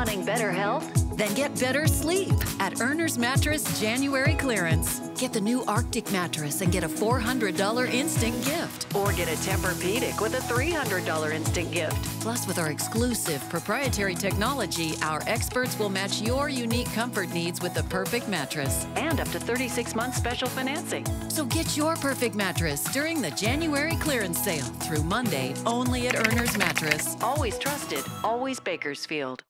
Wanting better health? Then get better sleep at Urner's Mattress January clearance. Get the new Arctic mattress and get a $400 instant gift. Or get a Tempur-Pedic with a $300 instant gift. Plus, with our exclusive proprietary technology, our experts will match your unique comfort needs with the perfect mattress. And up to 36 months special financing. So get your perfect mattress during the January clearance sale through Monday only at Urner's Mattress. Always trusted, always Bakersfield.